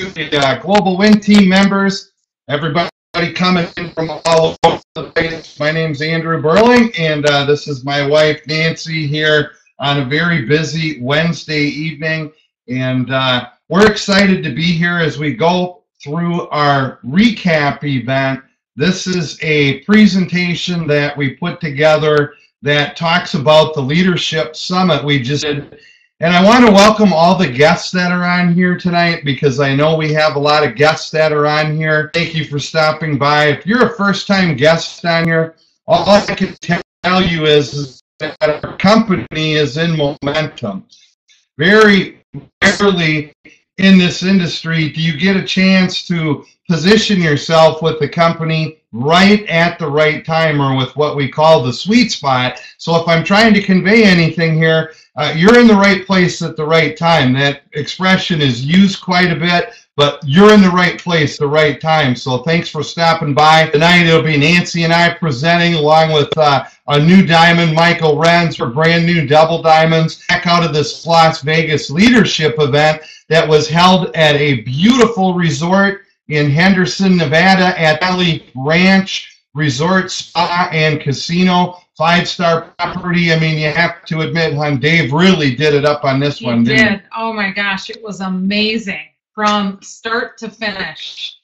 uh, Global Win Team members, everybody coming in from all over the place. My name's Andrew Burling, and uh, this is my wife Nancy here on a very busy Wednesday evening. And uh, we're excited to be here as we go through our recap event. This is a presentation that we put together that talks about the Leadership Summit we just did and I want to welcome all the guests that are on here tonight because I know we have a lot of guests that are on here. Thank you for stopping by. If you're a first time guest on here, all I can tell you is that our company is in momentum. Very rarely in this industry do you get a chance to position yourself with the company right at the right time or with what we call the sweet spot. So if I'm trying to convey anything here, uh, you're in the right place at the right time. That expression is used quite a bit, but you're in the right place the right time. So thanks for stopping by. Tonight it'll be Nancy and I presenting along with uh, a new diamond, Michael Renz, for brand new double diamonds back out of this Las Vegas leadership event that was held at a beautiful resort in Henderson, Nevada at Valley Ranch Resort Spa and Casino. Five star property. I mean, you have to admit, hon, Dave really did it up on this He one, did. Oh my gosh, it was amazing from start to finish.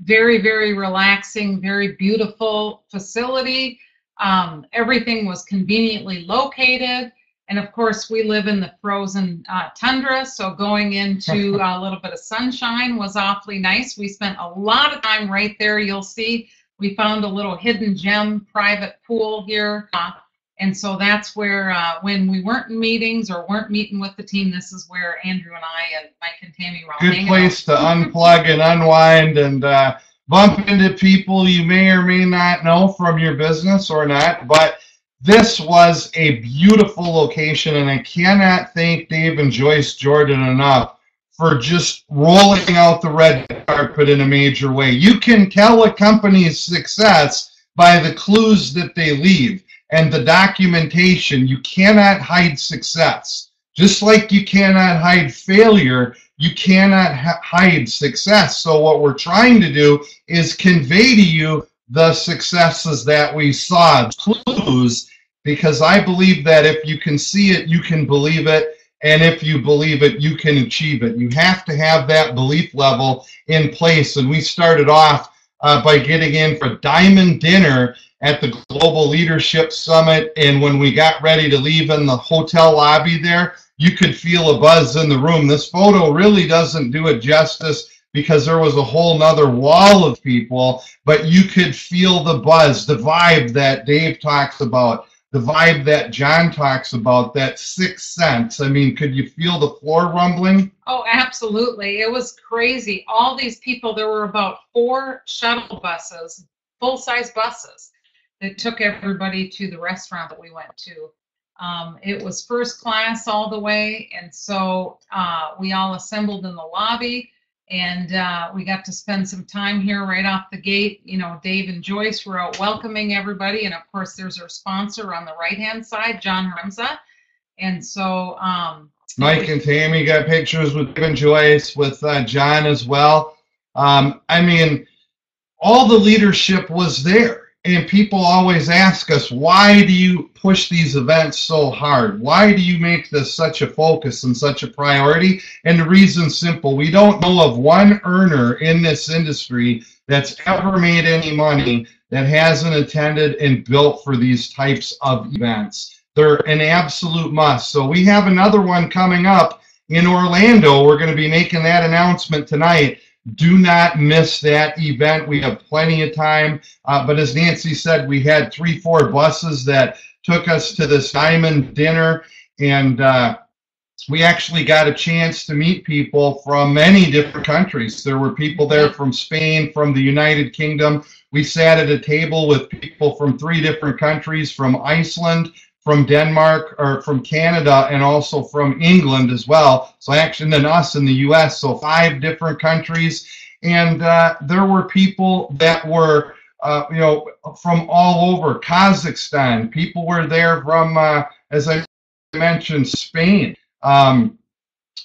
Very, very relaxing, very beautiful facility. Um, everything was conveniently located. And of course, we live in the frozen uh, tundra, so going into a little bit of sunshine was awfully nice. We spent a lot of time right there. You'll see we found a little hidden gem private pool here. Uh, and so that's where, uh, when we weren't in meetings or weren't meeting with the team, this is where Andrew and I and Mike and Tammy were all Good hanging place out. to unplug and unwind and uh, bump into people you may or may not know from your business or not. But this was a beautiful location, and I cannot thank Dave and Joyce Jordan enough for just rolling out the red carpet in a major way. You can tell a company's success by the clues that they leave and the documentation. You cannot hide success. Just like you cannot hide failure, you cannot hide success. So, what we're trying to do is convey to you the successes that we saw, clues, because I believe that if you can see it, you can believe it. And if you believe it, you can achieve it. You have to have that belief level in place. And we started off uh, by getting in for diamond dinner at the Global Leadership Summit. And when we got ready to leave in the hotel lobby there, you could feel a buzz in the room. This photo really doesn't do it justice because there was a whole nother wall of people, but you could feel the buzz, the vibe that Dave talks about the vibe that John talks about, that sixth sense. I mean, could you feel the floor rumbling? Oh, absolutely. It was crazy. All these people, there were about four shuttle buses, full size buses, that took everybody to the restaurant that we went to. Um, it was first class all the way. And so uh, we all assembled in the lobby and uh, we got to spend some time here right off the gate. You know, Dave and Joyce were out welcoming everybody. And of course, there's our sponsor on the right hand side, John Remza. And so, um, Mike and Tammy got pictures with Dave and Joyce, with uh, John as well. Um, I mean, all the leadership was there. And people always ask us, why do you push these events so hard? Why do you make this such a focus and such a priority? And the reason's simple. We don't know of one earner in this industry that's ever made any money that hasn't attended and built for these types of events. They're an absolute must. So we have another one coming up in Orlando. We're going to be making that announcement tonight. Do not miss that event. We have plenty of time. Uh, but as Nancy said, we had three, four buses that took us to this diamond dinner. And uh, we actually got a chance to meet people from many different countries. There were people there from Spain, from the United Kingdom. We sat at a table with people from three different countries from Iceland, from Denmark, or from Canada, and also from England as well. So, actually, then us in the US. So, five different countries. And uh, there were people that were, uh, you know, from all over Kazakhstan. People were there from, uh, as I mentioned, Spain. Um,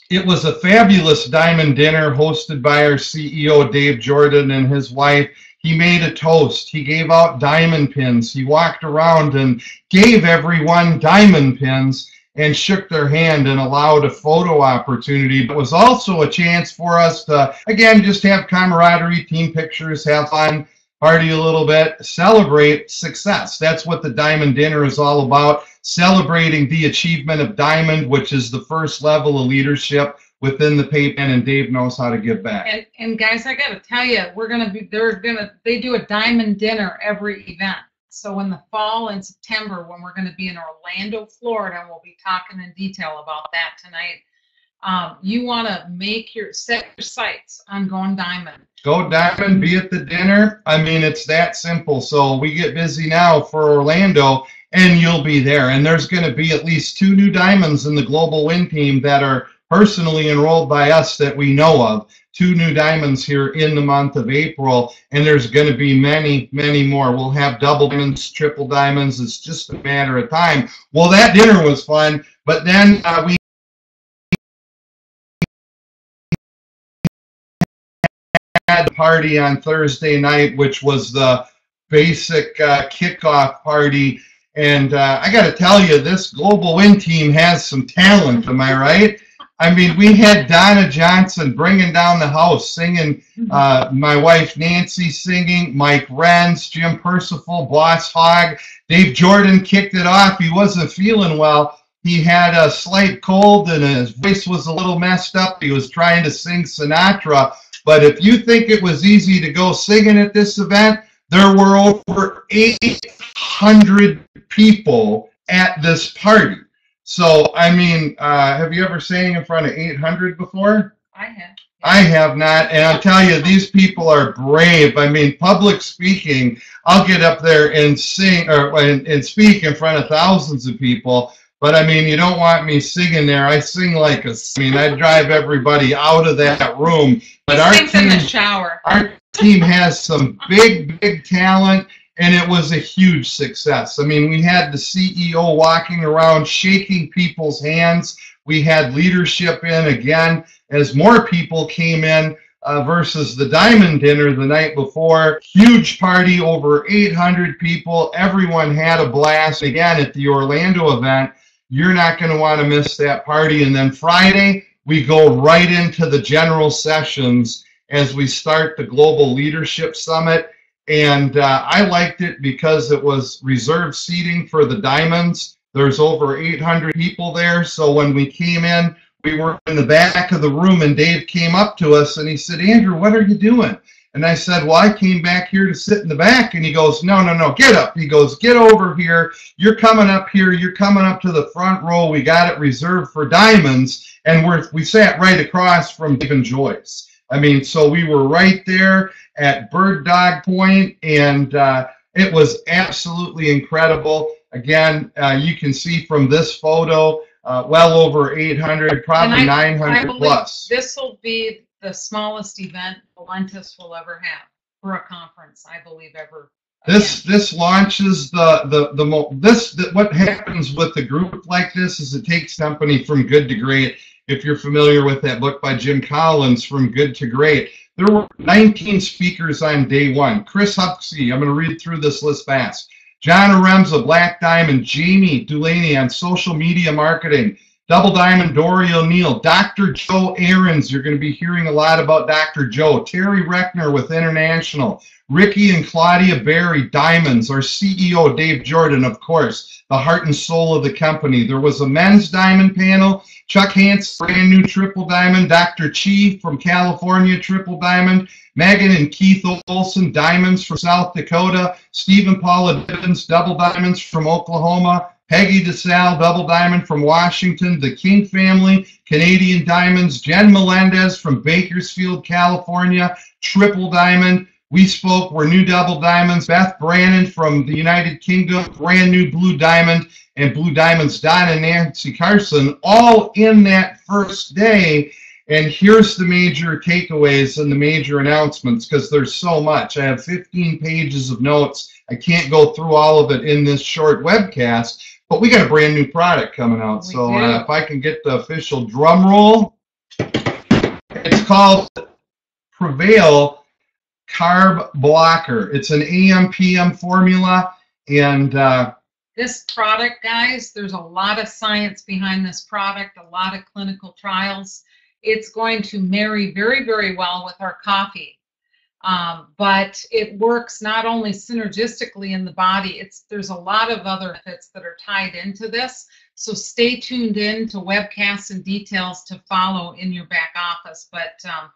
It was a fabulous diamond dinner hosted by our CEO, Dave Jordan, and his wife. He made a toast. He gave out diamond pins. He walked around and gave everyone diamond pins and shook their hand and allowed a photo opportunity. It was also a chance for us to, again, just have camaraderie, team pictures, have fun, party a little bit, celebrate success. That's what the Diamond Dinner is all about celebrating the achievement of Diamond, which is the first level of leadership within the PayPen, and Dave knows how to give back. And, and guys, I got to tell you, we're gonna be. They're gonna. They do a diamond dinner every event. So in the fall and September, when we're going to be in Orlando, Florida, we'll be talking in detail about that tonight. Um, you want to make your set your sights on going diamond. Go diamond, be at the dinner. I mean, it's that simple. So we get busy now for Orlando, and you'll be there. And there's going to be at least two new diamonds in the global win team that are personally enrolled by us that we know of. Two new diamonds here in the month of April, and there's going to be many, many more. We'll have double diamonds, triple diamonds. It's just a matter of time. Well, that dinner was fun, but then uh, we had a party on Thursday night, which was the basic uh, kickoff party. And uh, I got to tell you, this Global Win team has some talent. Am I right? I mean, we had Donna Johnson bringing down the house, singing. Uh, my wife Nancy singing. Mike Renz, Jim Percival, Boss Hog, Dave Jordan kicked it off. He wasn't feeling well. He had a slight cold and his voice was a little messed up. He was trying to sing Sinatra. But if you think it was easy to go singing at this event, there were over 800 people at this party. So, I mean, uh, have you ever sang in front of 800 before? I have. I have not, and I'll tell you, these people are brave. I mean, public speaking, I'll get up there and sing or and, and speak in front of thousands of people. But I mean, you don't want me singing there. I sing like a. I mean, I drive everybody out of that room. But our Sings in the team, shower. our team has some big, big talent, and it was a huge success. I mean, we had the CEO walking around shaking people's hands. We had leadership in again as more people came in uh, versus the Diamond Dinner the night before. Huge party, over 800 people. Everyone had a blast. Again, at the Orlando event, you're not going to want to miss that party. And then Friday, we go right into the general sessions as we start the Global Leadership Summit. And uh, I liked it because it was reserved seating for the Diamonds. There's over 800 people there. So when we came in, we were in the back of the room, and Dave came up to us and he said, Andrew, what are you doing? And I said, Well, I came back here to sit in the back. And he goes, No, no, no, get up. He goes, Get over here. You're coming up here. You're coming up to the front row. We got it reserved for diamonds. And we're, we sat right across from Dave and Joyce. I mean, so we were right there at Bird Dog Point, and uh, it was absolutely incredible. Again, uh, you can see from this photo, uh, well over 800, probably I 900 believe plus. This will be the smallest event Valentus will ever have for a conference, I believe, ever. This this launches the the the mo- this the, what happens with a group like this is it takes company from good to great. If you're familiar with that book by Jim Collins, From Good to Great, there were 19 speakers on day one. Chris Huxley, I'm going to read through this list fast. John Aremza, Black Diamond, Jamie Delaney on social media marketing, Double Diamond, Dory O'Neill, Dr. Joe Ahrens, you're going to be hearing a lot about Dr. Joe, Terry Reckner with International, Ricky and Claudia Berry, Diamonds, our CEO, Dave Jordan, of course, the heart and soul of the company. There was a men's diamond panel, Chuck Hansen, brand new triple diamond, Dr. Chi from California, triple diamond, Megan and Keith Olson, diamonds from South Dakota, Stephen Paula Divins, double diamonds from Oklahoma, Peggy DeSalle, double diamond from Washington, the King family, Canadian diamonds, Jen Melendez from Bakersfield, California, triple diamond. We spoke, we're new double diamonds. Beth Brannon from the United Kingdom, brand new blue diamond, and blue diamonds, Donna Nancy Carson, all in that first day. And here's the major takeaways and the major announcements because there's so much. I have 15 pages of notes. I can't go through all of it in this short webcast, but we got a brand new product coming out. We so uh, if I can get the official drum roll, it's called Prevail Carb Blocker. It's an AM PM formula, and uh, This product, guys, there's a lot of science behind this product, a lot of clinical trials. It's going to marry very, very well with our coffee. Um, but it works not only synergistically in the body, it's there's a lot of other benefits that are tied into this. So stay tuned in to webcasts and details to follow in your back office. But um,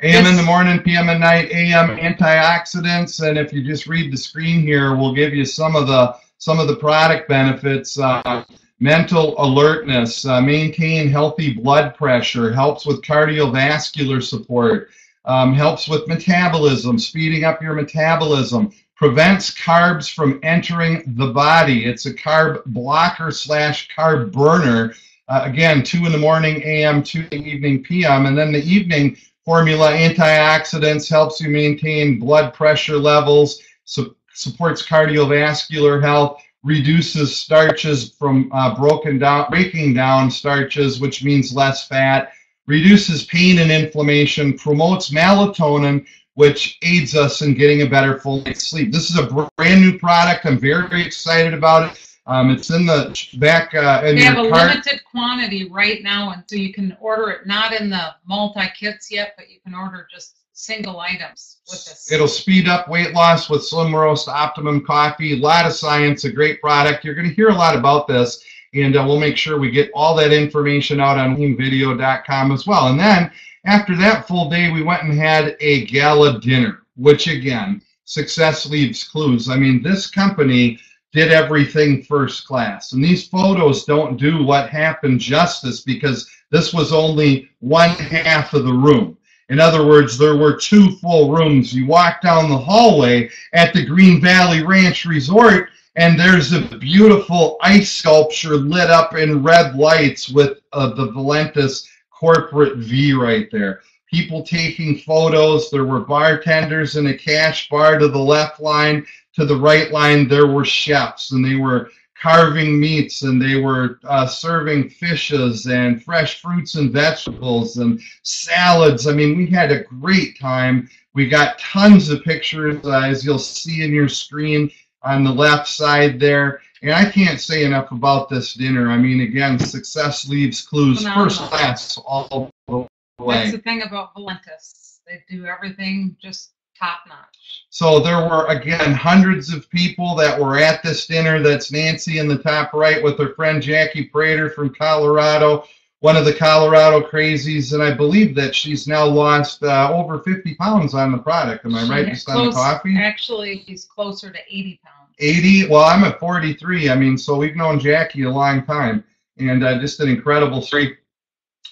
AM in the morning, PM at night, AM antioxidants, and if you just read the screen here, we'll give you some of the some of the product benefits. Uh, mental alertness, uh, maintain healthy blood pressure, helps with cardiovascular support, um, helps with metabolism, speeding up your metabolism, prevents carbs from entering the body. It's a carb blocker slash carb burner. Uh, again, two in the morning, AM, two in the evening, PM, and then the evening formula antioxidants helps you maintain blood pressure levels, su- supports cardiovascular health, reduces starches from uh, broken down, breaking down starches, which means less fat, reduces pain and inflammation, promotes melatonin, which aids us in getting a better full night's sleep. This is a brand new product. I'm very, very excited about it. Um, it's in the back uh, in they have a cart. limited quantity right now, and so you can order it not in the multi kits yet, but you can order just single items with this. It'll speed up weight loss with Slim Roast Optimum Coffee. A lot of science, a great product. You're going to hear a lot about this, and uh, we'll make sure we get all that information out on video.com as well. And then after that full day, we went and had a gala dinner, which again, success leaves clues. I mean, this company did everything first class, and these photos don't do what happened justice because this was only one half of the room. In other words, there were two full rooms. You walk down the hallway at the Green Valley Ranch Resort, and there's a beautiful ice sculpture lit up in red lights with uh, the Valentus corporate V right there. People taking photos. There were bartenders in a cash bar to the left line. To the right line, there were chefs, and they were carving meats and they were uh, serving fishes and fresh fruits and vegetables and salads. I mean, we had a great time. We got tons of pictures, uh, as you'll see in your screen on the left side there. And I can't say enough about this dinner. I mean, again, success leaves clues. First class all the way. That's the thing about Valentus. They do everything just top notch. So there were again hundreds of people that were at this dinner. That's Nancy in the top right with her friend Jackie Prater from Colorado, one of the Colorado crazies, and I believe that she's now lost uh, over 50 pounds on the product. Am I right? She- Just on the coffee? Actually, he's closer to 80 pounds. 80. Well, I'm at 43. I mean, so we've known Jackie a long time, and uh, just an incredible story.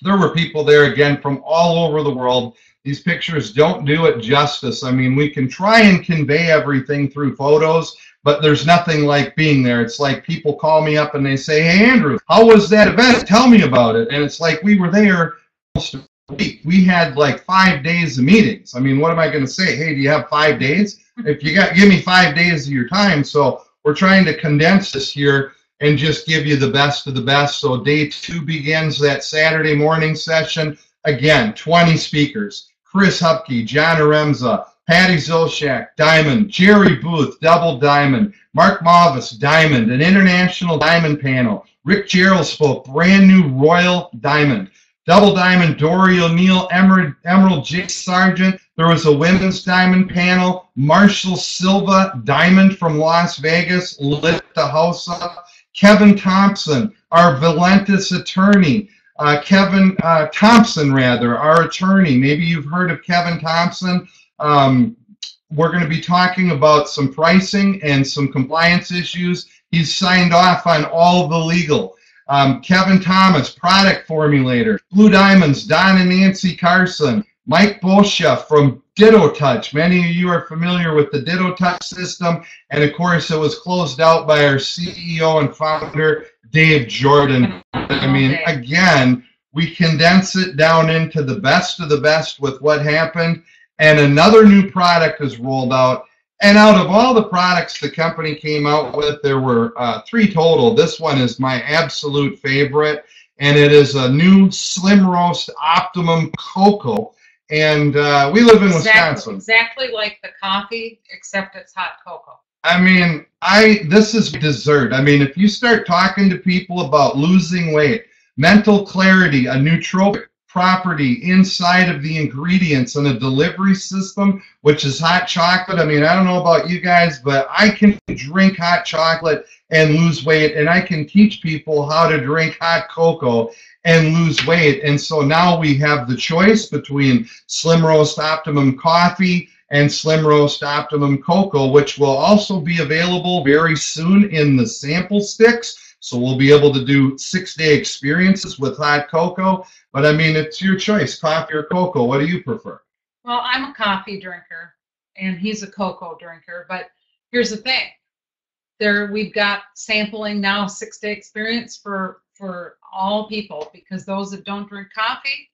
There were people there again from all over the world. These pictures don't do it justice. I mean, we can try and convey everything through photos, but there's nothing like being there. It's like people call me up and they say, "Hey, Andrew, how was that event? Tell me about it." And it's like we were there almost a week. We had like five days of meetings. I mean, what am I going to say? Hey, do you have five days? If you got give me five days of your time so we're trying to condense this here and just give you the best of the best so day two begins that saturday morning session again 20 speakers chris hupke john aremza patty zolshak diamond jerry booth double diamond mark malvis diamond an international diamond panel rick gerald spoke brand new royal diamond Double Diamond, Dory O'Neill, Emerald, Emerald J. Sargent. There was a women's diamond panel. Marshall Silva, Diamond from Las Vegas, lit the house up. Kevin Thompson, our Valentus attorney. Uh, Kevin uh, Thompson, rather, our attorney. Maybe you've heard of Kevin Thompson. Um, we're going to be talking about some pricing and some compliance issues. He's signed off on all the legal. Um, Kevin Thomas, product formulator. Blue Diamonds, Don and Nancy Carson. Mike Boscha from Ditto Touch. Many of you are familiar with the Ditto Touch system. And of course, it was closed out by our CEO and founder, Dave Jordan. I mean, again, we condense it down into the best of the best with what happened. And another new product is rolled out. And out of all the products the company came out with, there were uh, three total. This one is my absolute favorite, and it is a new Slim Roast Optimum Cocoa. And uh, we live in Exactly, Wisconsin. exactly like the coffee, except it's hot cocoa. I mean, I this is dessert. I mean, if you start talking to people about losing weight, mental clarity, a nootropic property inside of the ingredients and a delivery system, which is hot chocolate. I mean, I don't know about you guys, but I can drink hot chocolate and lose weight, and I can teach people how to drink hot cocoa and lose weight. And so now we have the choice between Slim Roast Optimum Coffee and Slim Roast Optimum Cocoa, which will also be available very soon in the sample sticks. So we'll be able to do six day experiences with hot cocoa. But I mean, it's your choice, coffee or cocoa. What do you prefer? Well, I'm a coffee drinker and he's a cocoa drinker, but here's the thing. There we've got sampling now six day experience for for all people because those that don't drink coffee.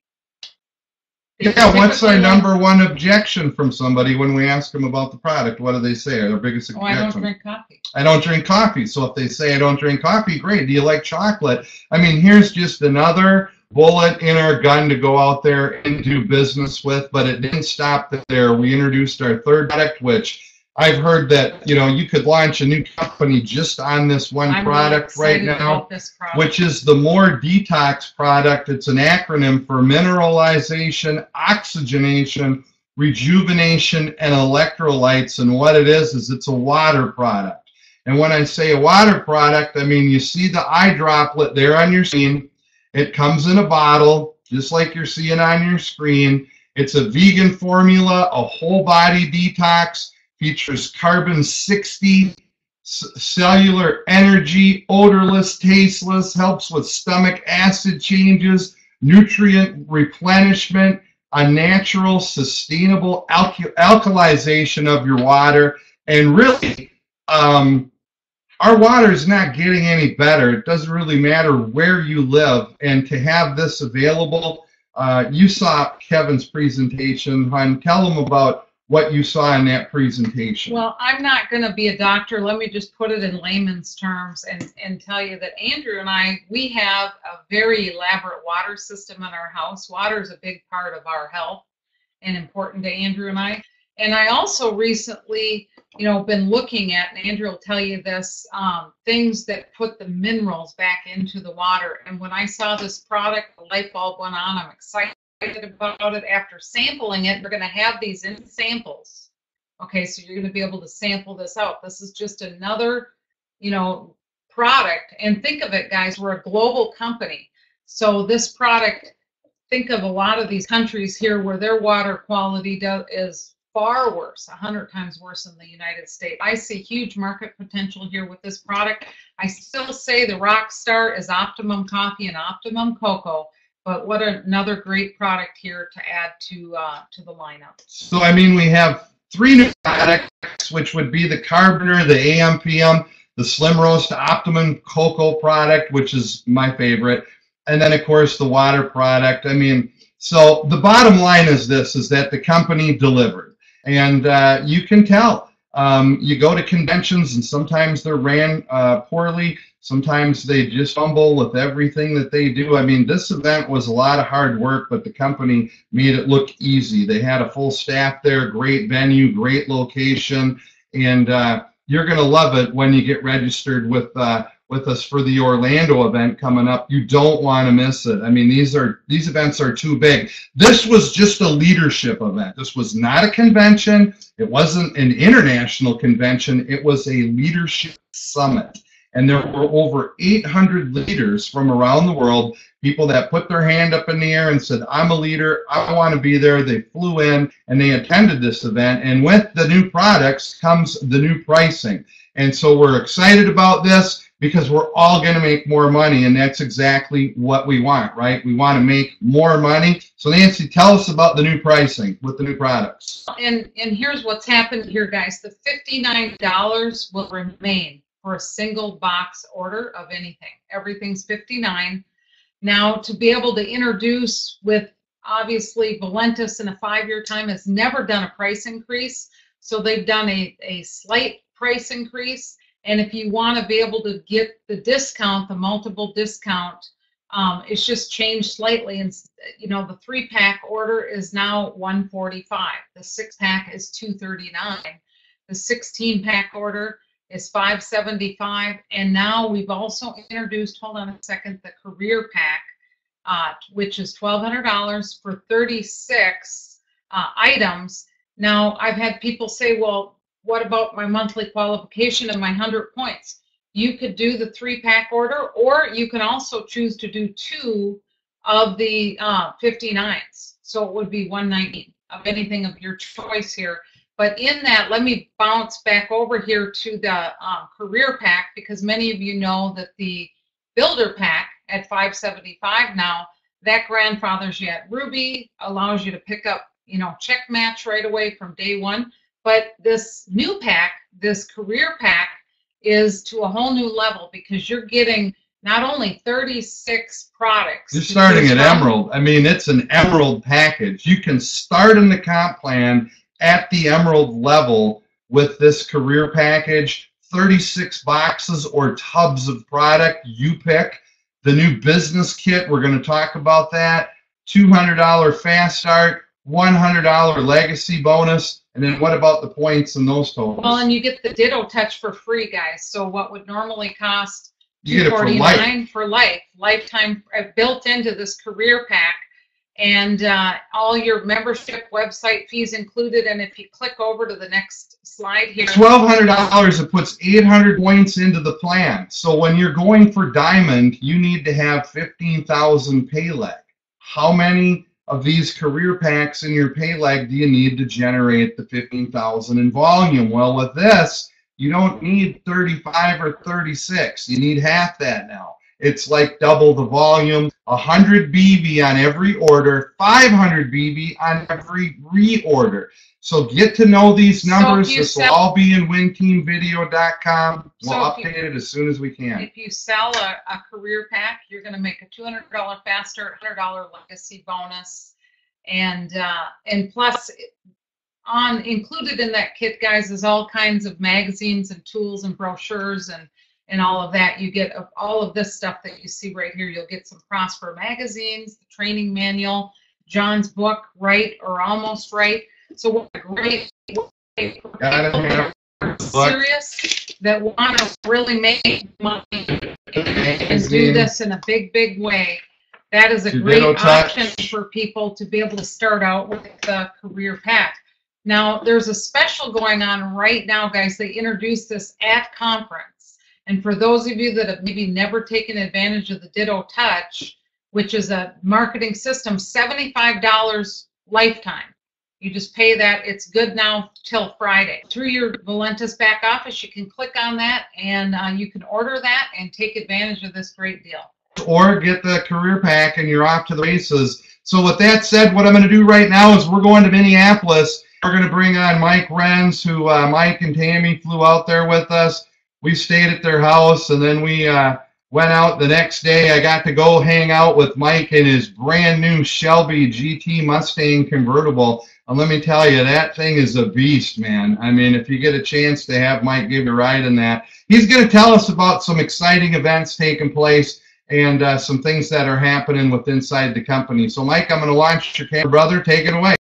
Yeah, what's our number one objection from somebody when we ask them about the product? What do they say? Their biggest objection? Oh, I don't drink coffee. I don't drink coffee. So if they say I don't drink coffee, great. Do you like chocolate? I mean, here's just another bullet in our gun to go out there and do business with, but it didn't stop there. We introduced our third product, which I've heard that, you know, you could launch a new company just on this one I'm product really right now product. which is the More Detox product. It's an acronym for mineralization, oxygenation, rejuvenation, and electrolytes. And what it is, is it's a water product. And when I say a water product, I mean you see the eye droplet there on your screen. It comes in a bottle, just like you're seeing on your screen. It's a vegan formula, a whole body detox, features carbon 60 c- cellular energy, odorless, tasteless, helps with stomach acid changes, nutrient replenishment, a natural, sustainable alkalization of your water, and really, um, our water is not getting any better. It doesn't really matter where you live, and to have this available, uh, you saw Kevin's presentation. Hun, tell them about what you saw in that presentation. Well, I'm not going to be a doctor. Let me just put it in layman's terms and, and tell you that Andrew and I, we have a very elaborate water system in our house. Water is a big part of our health and important to Andrew and I. And I also recently, you know, been looking at, and Andrew will tell you this, um, things that put the minerals back into the water. And when I saw this product, the light bulb went on. I'm excited about it. After sampling it, we're going to have these in samples. Okay, so you're going to be able to sample this out. This is just another, you know, product. And think of it, guys, we're a global company. So this product, think of a lot of these countries here where their water quality do, is far worse, 100 times worse than the United States. I see huge market potential here with this product. I still say the rock star is Optimum Coffee and Optimum Cocoa, but what another great product here to add to uh, to the lineup. So, I mean, we have three new products, which would be the Carboner, the AMPM, the Slim Roast Optimum Cocoa product, which is my favorite, and then, of course, the water product. I mean, so the bottom line is this, is that the company delivered. And uh, you can tell. Um, you go to conventions, and sometimes they're ran uh, poorly. Sometimes they just fumble with everything that they do. I mean, this event was a lot of hard work, but the company made it look easy. They had a full staff there, great venue, great location, and uh, you're going to love it when you get registered with uh, with us for the Orlando event coming up. You don't want to miss it. I mean, these are these events are too big. This was just a leadership event. This was not a convention. It wasn't an international convention. It was a leadership summit. And there were over 800 leaders from around the world, people that put their hand up in the air and said, I'm a leader, I want to be there. They flew in and they attended this event. And with the new products comes the new pricing. And so we're excited about this because we're all going to make more money. And that's exactly what we want, right? We want to make more money. So, Nancy, tell us about the new pricing with the new products. And and here's what's happened here, guys. The $59 will remain for a single box order of anything. Everything's 59. Now to be able to introduce with obviously Valentus in a five-year time has never done a price increase. So they've done a, a slight price increase. And if you want to be able to get the discount, the multiple discount, Um, it's just changed slightly, and you know the three pack order is now 145. The six pack is 239. The 16 pack order is 575, and now we've also introduced. Hold on a second, the career pack, uh, which is $1,200 for 36 uh, items. Now I've had people say, well, what about my monthly qualification and my 100 points? you could do the three pack order, or you can also choose to do two of the uh, 59s. So it would be 190 of anything of your choice here. But in that, let me bounce back over here to the um, career pack because many of you know that the builder pack at 575 now that grandfathers you at Ruby allows you to pick up you know check match right away from day one. But this new pack, this career pack, is to a whole new level because you're getting not only 36 products. You're starting at Emerald. I mean, it's an Emerald package. You can start in the comp plan at the Emerald level with this career package. 36 boxes or tubs of product you pick. The new business kit, we're going to talk about that. $200 fast start, $100 legacy bonus and then what about the points and those totals? Well, and you get the Ditto Touch for free, guys. So what would normally cost you get it for life. for life, lifetime uh, built into this career pack, and uh, all your membership website fees included. And if you click over to the next slide here, twelve hundred dollars. It puts eight hundred points into the plan. So when you're going for diamond, you need to have fifteen thousand pay leg. How many of these career packs in your pay leg do you need to generate the 15,000 in volume? Well, with this, you don't need 35 or 36. You need half that now. It's like double the volume, 100 BV on every order, 500 BV on every reorder. So get to know these numbers. So this will all be in winteamvideo.com. We'll so update you, it as soon as we can. If you sell a, a career pack, you're going to make a $200 faster, $100 legacy bonus. And, uh, and plus, on included in that kit, guys, is all kinds of magazines and tools and brochures and and all of that. You get all of this stuff that you see right here. You'll get some Prosper magazines, the training manual, John's book, Right or Almost Right so what a great way for people serious that want to really make money and do this in a big, big way. That is a great option for people to be able to start out with the career path. Now, there's a special going on right now, guys. They introduced this at conference. And for those of you that have maybe never taken advantage of the Ditto Touch, which is a marketing system, $75 lifetime. You just pay that. It's good now till Friday. Through your Valentus back office, you can click on that and uh, you can order that and take advantage of this great deal. Or get the career pack and you're off to the races. So with that said, what I'm going to do right now is we're going to Minneapolis. We're going to bring on Mike Renz, who uh, Mike and Tammy flew out there with us. We stayed at their house and then we uh, went out the next day. I got to go hang out with Mike in his brand new Shelby GT Mustang convertible. And let me tell you, that thing is a beast, man. I mean, if you get a chance to have Mike give you a ride in that, he's going to tell us about some exciting events taking place and uh, some things that are happening with inside the company. So, Mike, I'm going to launch your camera, brother. Take it away.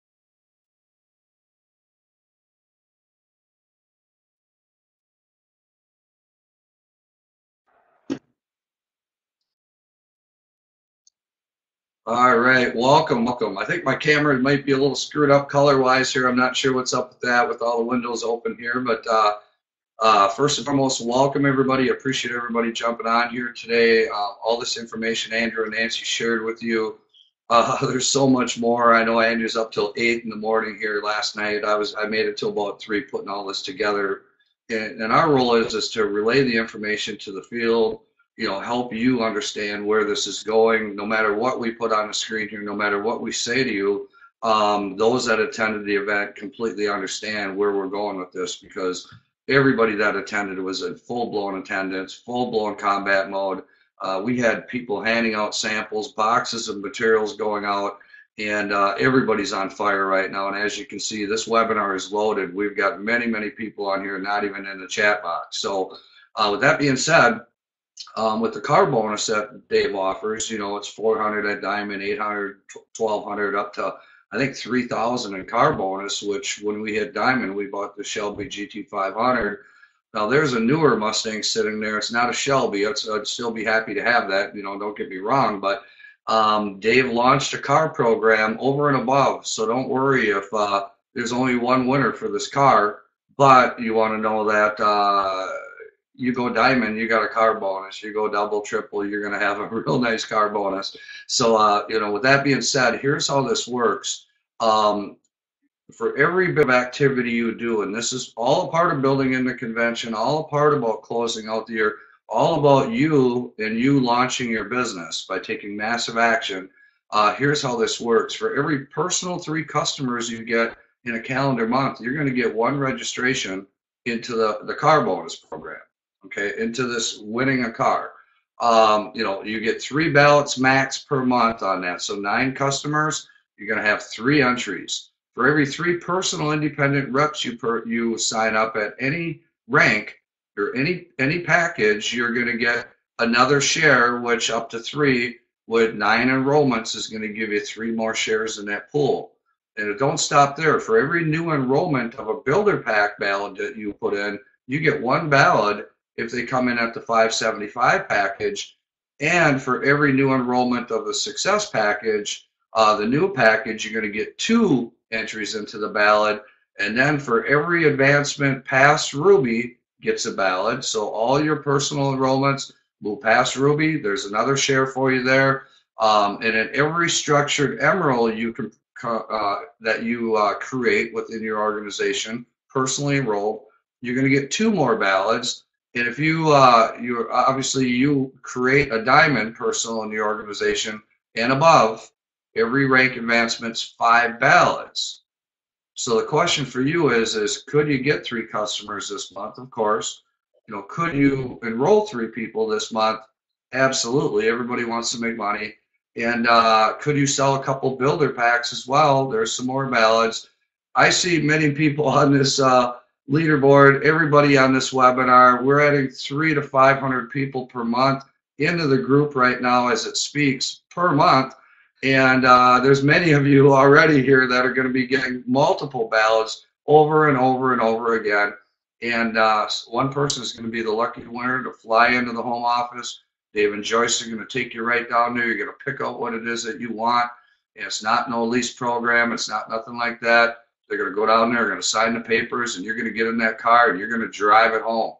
All right, welcome, welcome. I think my camera might be a little screwed up color-wise here. I'm not sure what's up with that with all the windows open here, but uh, uh, first and foremost, welcome everybody. Appreciate everybody jumping on here today. Uh, all this information Andrew and Nancy shared with you. Uh, there's so much more. I know Andrew's up till eight in the morning here last night. I was I made it till about three putting all this together, and, and our role is is to relay the information to the field you know help you understand where this is going. No matter what we put on the screen here no matter what we say to you um, those that attended the event completely understand where we're going with this because everybody that attended was in full-blown attendance full-blown combat mode. Uh, we had people handing out samples boxes of materials going out and uh, everybody's on fire right now. And as you can see this webinar is loaded. We've got many many people on here not even in the chat box. So uh, with that being said um, with the car bonus that Dave offers, you know, it's 400 at Diamond, 800, 1200 up to I think 3000 in car bonus, which when we hit Diamond, we bought the Shelby GT500. Now there's a newer Mustang sitting there. It's not a Shelby. I'd, I'd still be happy to have that. You know, don't get me wrong, but um, Dave launched a car program over and above. So don't worry if uh, there's only one winner for this car, but you want to know that uh, you go diamond, you got a car bonus. You go double, triple, you're going to have a real nice car bonus. So, uh, you know, with that being said, here's how this works. Um, for every bit of activity you do, and this is all a part of building in the convention, all part about closing out the year, all about you and you launching your business by taking massive action. Uh, here's how this works. For every personal three customers you get in a calendar month, you're going to get one registration into the, the car bonus program okay, into this winning a car. Um, you know, you get three ballots max per month on that. So nine customers, you're going to have three entries. For every three personal independent reps you per, you sign up at any rank or any any package, you're going to get another share, which up to three with nine enrollments is going to give you three more shares in that pool. And don't stop there. For every new enrollment of a builder pack ballot that you put in, you get one ballot if they come in at the 575 package. And for every new enrollment of the success package, uh, the new package, you're going to get two entries into the ballot. And then for every advancement past Ruby gets a ballot. So all your personal enrollments move past Ruby. There's another share for you there. Um, and in every structured emerald you can uh, that you uh, create within your organization, personally enrolled, you're going to get two more ballots if you, uh, you obviously you create a diamond personal in your organization and above, every rank advancement's five ballots. So the question for you is, is could you get three customers this month? Of course. You know, could you enroll three people this month? Absolutely. Everybody wants to make money. And uh, could you sell a couple builder packs as well? There's some more ballots. I see many people on this uh, leaderboard, everybody on this webinar. We're adding three to 500 people per month into the group right now as it speaks per month. And uh, there's many of you already here that are going to be getting multiple ballots over and over and over again. And uh, one person is going to be the lucky winner to fly into the home office. Dave and Joyce are going to take you right down there. You're going to pick out what it is that you want. And it's not no lease program. It's not nothing like that they're going to go down there, going to sign the papers, and you're going to get in that car and you're going to drive it home.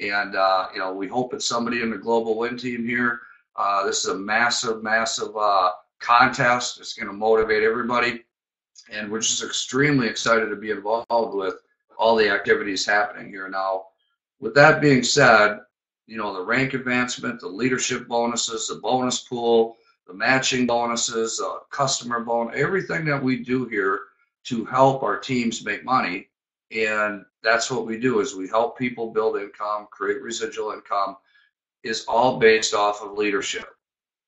And uh, you know, we hope it's somebody in the global win team here. Uh, this is a massive, massive uh, contest. It's going to motivate everybody, and we're just extremely excited to be involved with all the activities happening here now. With that being said, you know, the rank advancement, the leadership bonuses, the bonus pool, the matching bonuses, uh, customer bonus, everything that we do here to help our teams make money. And that's what we do is we help people build income, create residual income is all based off of leadership.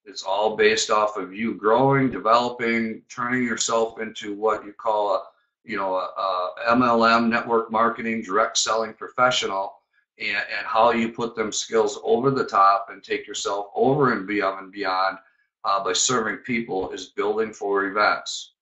It's all based off of you growing, developing, turning yourself into what you call a, you know, a, a MLM network marketing direct selling professional and, and how you put them skills over the top and take yourself over and beyond and beyond uh, by serving people is building for events.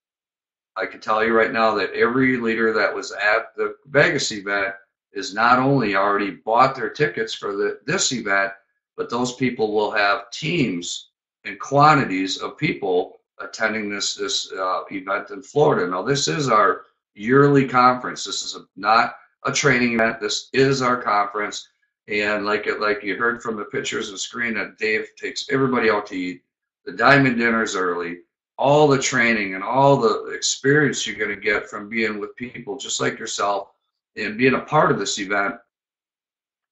I can tell you right now that every leader that was at the Vegas event is not only already bought their tickets for the, this event, but those people will have teams and quantities of people attending this this uh, event in Florida. Now, this is our yearly conference. This is a, not a training event. This is our conference, and like it, like you heard from the pictures and screen, that Dave takes everybody out to eat. The diamond dinner's early all the training and all the experience you're going to get from being with people just like yourself and being a part of this event.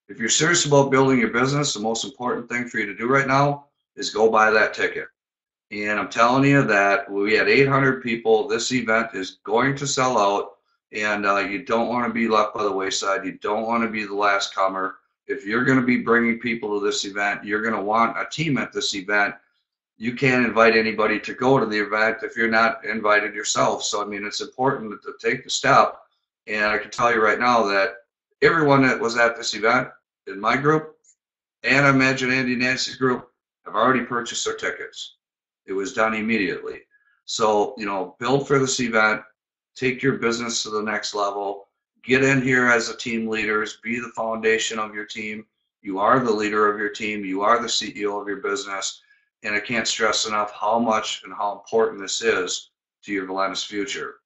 If you're serious about building your business, the most important thing for you to do right now is go buy that ticket. And I'm telling you that we had 800 people. This event is going to sell out, and uh, you don't want to be left by the wayside. You don't want to be the last comer. If you're going to be bringing people to this event, you're going to want a team at this event you can't invite anybody to go to the event if you're not invited yourself. So, I mean, it's important to take the step. And I can tell you right now that everyone that was at this event in my group and I imagine Andy Nancy's Group have already purchased their tickets. It was done immediately. So, you know, build for this event, take your business to the next level, get in here as a team leaders, be the foundation of your team. You are the leader of your team, you are the CEO of your business. And I can't stress enough how much and how important this is to your Valentus future.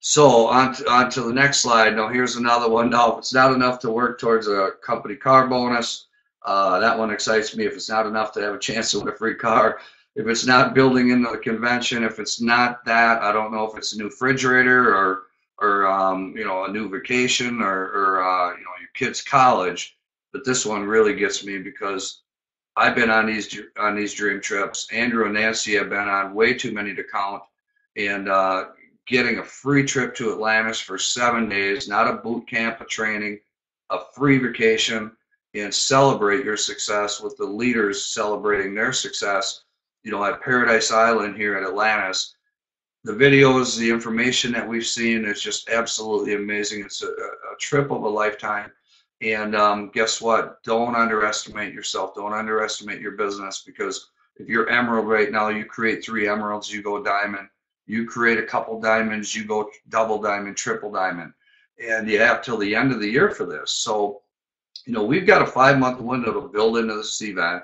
So on to, on to the next slide. Now here's another one. Now, if it's not enough to work towards a company car bonus, uh, that one excites me. If it's not enough to have a chance to win a free car, if it's not building into the convention, if it's not that, I don't know if it's a new refrigerator or or um, you know a new vacation or, or uh, you know your kid's college. But this one really gets me because I've been on these on these dream trips. Andrew and Nancy have been on way too many to count, and uh, getting a free trip to Atlantis for seven days, not a boot camp, a training, a free vacation, and celebrate your success with the leaders celebrating their success. You know, at Paradise Island here at Atlantis, the videos, the information that we've seen is just absolutely amazing. It's a, a trip of a lifetime. And um, guess what? Don't underestimate yourself. Don't underestimate your business because if you're emerald right now, you create three emeralds, you go diamond. You create a couple diamonds, you go double diamond, triple diamond. And you have till the end of the year for this. So, you know, we've got a five month window to build into this event.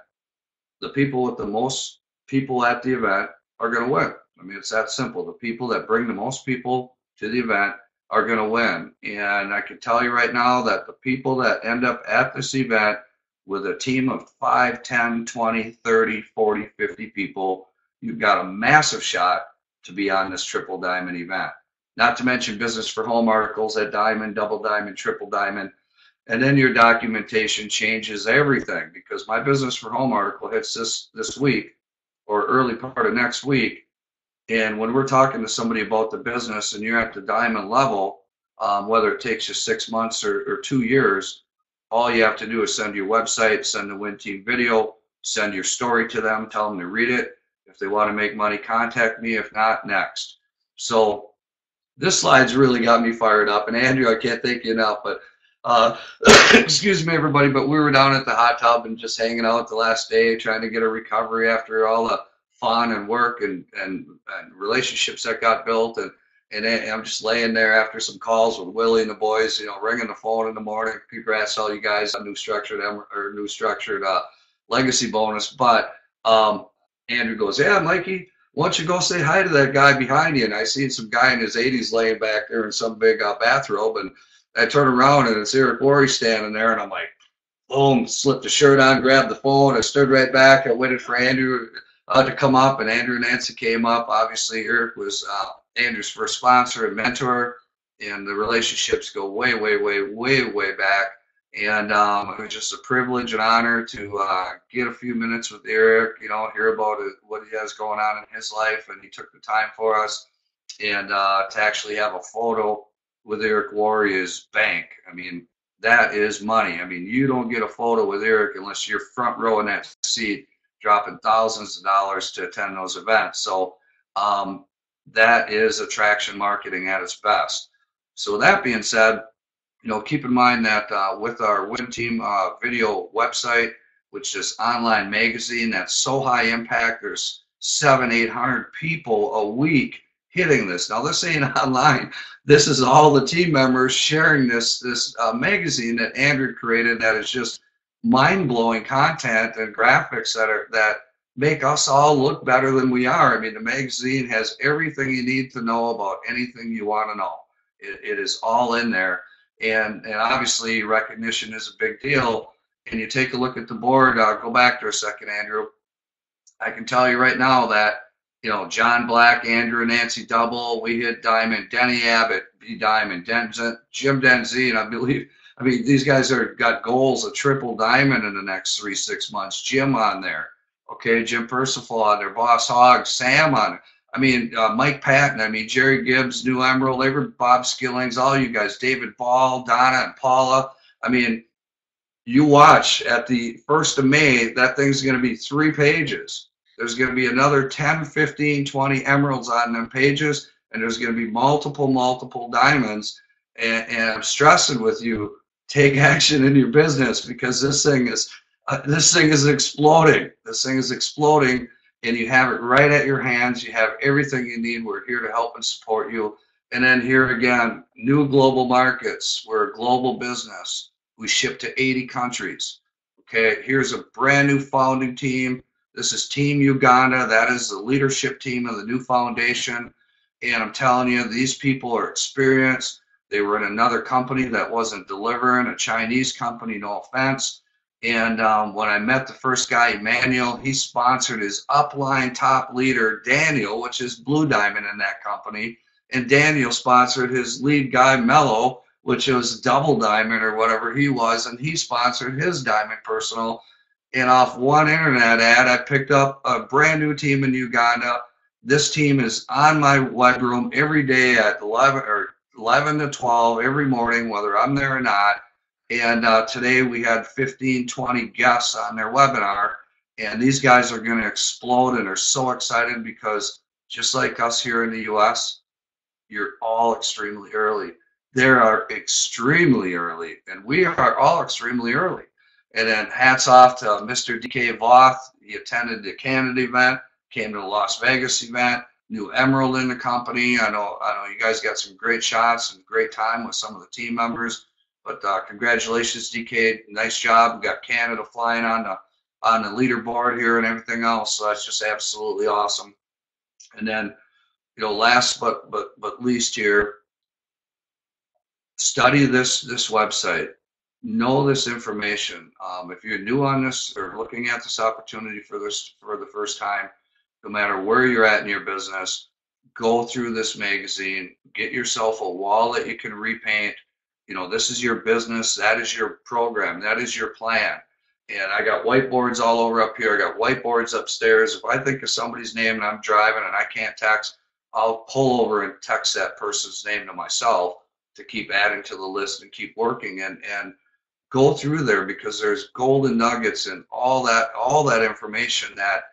The people with the most people at the event are going to win. I mean, it's that simple. The people that bring the most people to the event are going to win. And I can tell you right now that the people that end up at this event with a team of 5, 10, 20, 30, 40, 50 people, you've got a massive shot to be on this triple diamond event. Not to mention business for home articles at diamond, double diamond, triple diamond. And then your documentation changes everything because my business for home article hits this this week or early part of next week and when we're talking to somebody about the business and you're at the diamond level, um, whether it takes you six months or, or two years, all you have to do is send your website, send the Win Team video, send your story to them, tell them to read it. If they want to make money, contact me. If not, next. So this slide's really got me fired up. And Andrew, I can't thank you enough, but uh, excuse me, everybody, but we were down at the hot tub and just hanging out the last day, trying to get a recovery after all the fun and work and, and, and relationships that got built. And, and I'm just laying there after some calls with Willie and the boys, you know, ringing the phone in the morning. Congrats all you guys on new structured or new structured uh, legacy bonus. But um, Andrew goes, yeah, Mikey, why don't you go say hi to that guy behind you? And I seen some guy in his 80s laying back there in some big uh, bathrobe. And I turn around and it's Eric Worre standing there. And I'm like, boom, slipped the shirt on, grabbed the phone. I stood right back. I waited for Andrew uh, to come up, and Andrew Nancy came up. Obviously, Eric was uh, Andrew's first sponsor and mentor, and the relationships go way, way, way, way, way back. And um, it was just a privilege and honor to uh, get a few minutes with Eric, you know, hear about what he has going on in his life. And he took the time for us. And uh, to actually have a photo with Eric Worre's bank. I mean, that is money. I mean, you don't get a photo with Eric unless you're front row in that seat dropping thousands of dollars to attend those events. So um, that is attraction marketing at its best. So that being said, you know, keep in mind that uh, with our Win Team uh, video website, which is online magazine, that's so high impact. There's seven, eight hundred people a week hitting this. Now this ain't online. This is all the team members sharing this this uh, magazine that Andrew created. That is just mind-blowing content and graphics that are that make us all look better than we are. I mean, the magazine has everything you need to know about anything you want to know. It, it is all in there, and and obviously recognition is a big deal. And you take a look at the board. Uh, go back to a second, Andrew. I can tell you right now that you know John Black, Andrew, Nancy Double, we hit diamond. Denny Abbott, B diamond. Denzen, Jim and I believe I mean, these guys are got goals a triple diamond in the next three six months. Jim on there, okay, Jim Percival on there, Boss Hog, Sam on. I mean, uh, Mike Patton. I mean, Jerry Gibbs, New Emerald, were Bob Skillings, all you guys, David Ball, Donna, and Paula. I mean, you watch at the first of May, that thing's going to be three pages. There's going to be another 10, 15, 20 emeralds on them pages, and there's going to be multiple, multiple diamonds. And, and I'm stressing with you take action in your business because this thing is uh, this thing is exploding. This thing is exploding, and you have it right at your hands. You have everything you need. We're here to help and support you. And then here again, new global markets. We're a global business. We ship to 80 countries. Okay, here's a brand new founding team. This is Team Uganda. That is the leadership team of the new foundation. And I'm telling you, these people are experienced. They were in another company that wasn't delivering, a Chinese company, no offense. And um, when I met the first guy, Emmanuel, he sponsored his upline top leader, Daniel, which is Blue Diamond in that company. And Daniel sponsored his lead guy, Mello, which was Double Diamond or whatever he was. And he sponsored his Diamond Personal. And off one internet ad, I picked up a brand new team in Uganda. This team is on my web room every day at 11 or 11 to 12 every morning, whether I'm there or not and uh, today we had 15, 20 guests on their webinar. And these guys are going to explode and are so excited because just like us here in the US, you're all extremely early. They are extremely early, and we are all extremely early. And then hats off to Mr. DK Voth. He attended the Canada event, came to the Las Vegas event, knew Emerald in the company. I know, I know you guys got some great shots and great time with some of the team members. But uh, congratulations, DK. Nice job. We got Canada flying on the on the leaderboard here and everything else. So that's just absolutely awesome. And then, you know, last but but but least here, study this this website. Know this information. Um, if you're new on this or looking at this opportunity for this for the first time, no matter where you're at in your business, go through this magazine. Get yourself a wall that you can repaint you know, this is your business, that is your program, that is your plan. And I got whiteboards all over up here. I got whiteboards upstairs. If I think of somebody's name and I'm driving and I can't text, I'll pull over and text that person's name to myself to keep adding to the list and keep working and and go through there because there's golden nuggets and all that all that information that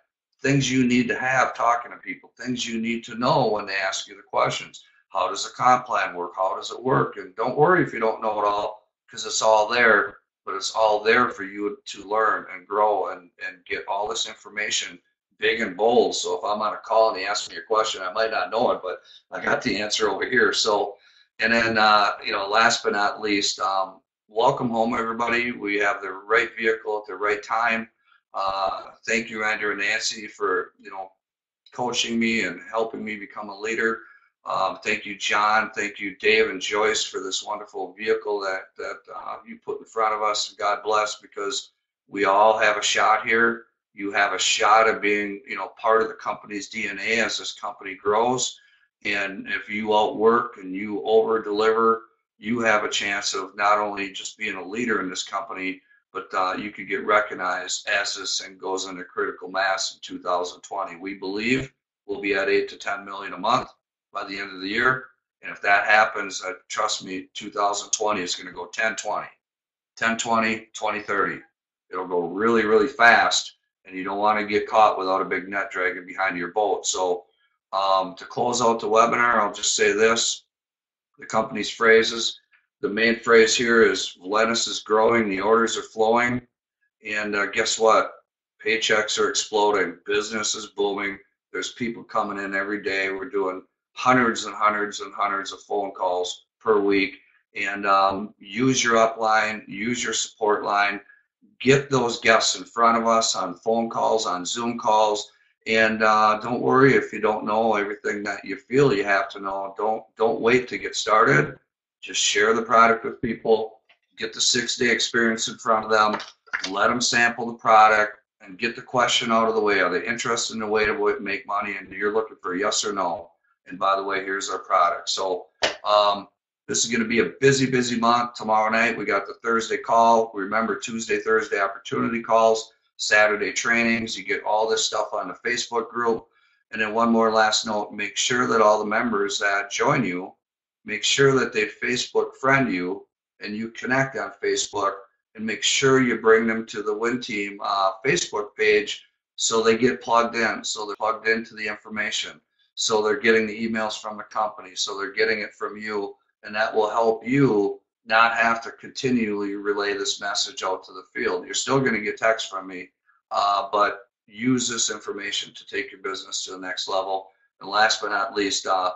things you need to have talking to people, things you need to know when they ask you the questions. How does a comp plan work? How does it work? And don't worry if you don't know it all, because it's all there, but it's all there for you to learn and grow and, and get all this information big and bold. So if I'm on a call and he asks me a question, I might not know it, but I got the answer over here. So, and then, uh, you know, last but not least, um, welcome home, everybody. We have the right vehicle at the right time. Uh, thank you, Andrew and Nancy, for, you know, coaching me and helping me become a leader. Um, thank you, John. Thank you, Dave and Joyce, for this wonderful vehicle that that uh, you put in front of us. God bless, because we all have a shot here. You have a shot of being, you know, part of the company's DNA as this company grows. And if you outwork and you over deliver, you have a chance of not only just being a leader in this company, but uh, you could get recognized as this thing goes into critical mass in 2020. We believe we'll be at eight to 10 million a month by the end of the year. And if that happens, uh, trust me, 2020 is going to go 1020, 1020, 2030. It'll go really, really fast, and you don't want to get caught without a big net dragging behind your boat. So, um, to close out the webinar, I'll just say this the company's phrases. The main phrase here is Valentus is growing, the orders are flowing, and uh, guess what? Paychecks are exploding, business is booming. There's people coming in every day. We're doing hundreds and hundreds and hundreds of phone calls per week and um, use your upline, use your support line, get those guests in front of us on phone calls, on Zoom calls, and uh, don't worry if you don't know everything that you feel you have to know. Don't don't wait to get started. Just share the product with people. Get the six-day experience in front of them. Let them sample the product and get the question out of the way. Are they interested in a way to make money? And you're looking for yes or no and by the way, here's our product. So um, this is going to be a busy, busy month. Tomorrow night, we got the Thursday call. Remember, Tuesday, Thursday opportunity calls, Saturday trainings. You get all this stuff on the Facebook group. And then one more last note, make sure that all the members that join you, make sure that they Facebook friend you and you connect on Facebook and make sure you bring them to the Win Team uh, Facebook page so they get plugged in, so they're plugged into the information. So they're getting the emails from the company. So they're getting it from you, and that will help you not have to continually relay this message out to the field. You're still going to get texts from me, uh, but use this information to take your business to the next level. And last but not least, uh,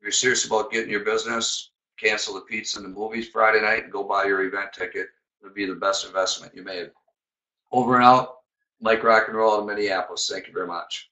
if you're serious about getting your business, cancel the pizza and the movies Friday night and go buy your event ticket. It'll be the best investment you made. Over and out, Mike Rock and Roll of Minneapolis. Thank you very much.